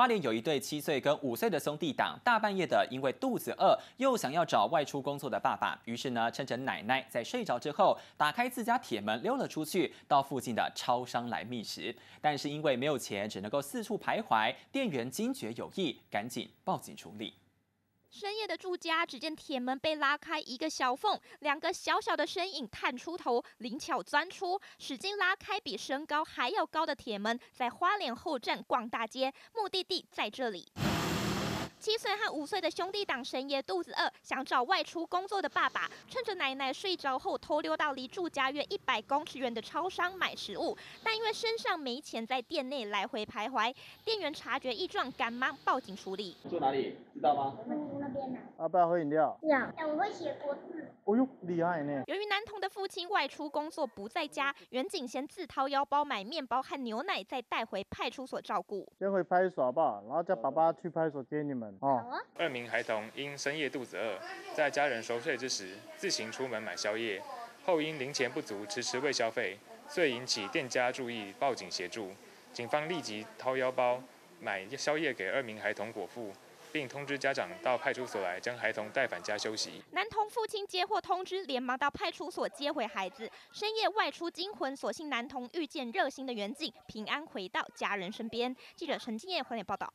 花莲有一对七岁跟五岁的兄弟党，大半夜的因为肚子饿，又想要找外出工作的爸爸，于是呢，趁着奶奶在睡着之后，打开自家铁门溜了出去，到附近的超商来觅食。但是因为没有钱，只能够四处徘徊。店员惊觉有异，赶紧报警处理。深夜的住家，只见铁门被拉开一个小缝，两个小小的身影探出头，灵巧钻出，使劲拉开比身高还要高的铁门，在花莲后站逛大街，目的地在这里。七岁和五岁的兄弟党神爷肚子饿，想找外出工作的爸爸，趁着奶奶睡着后偷溜到离住家约一百公尺远的超商买食物，但因为身上没钱，在店内来回徘徊。店员察觉异状，赶忙报警处理。住哪里？知道吗？要不要喝饮料？要。我会写国字。哦呦，厉害呢！由于男童的父亲外出工作不在家，袁景先自掏腰包买面包和牛奶，再带回派出所照顾。先回派出所好不好？然后叫爸爸去派出所接你们。好啊。二名孩童因深夜肚子饿，在家人熟睡之时自行出门买宵夜，后因零钱不足迟迟未消费，遂引起店家注意报警协助。警方立即掏腰包买宵夜给二名孩童果腹，并通知家长到派出所来将孩童带返家休息。男童父亲接获通知，连忙到派出所接回孩子。深夜外出惊魂，所幸男童遇见热心的远景，平安回到家人身边。记者陈敬业回来报道。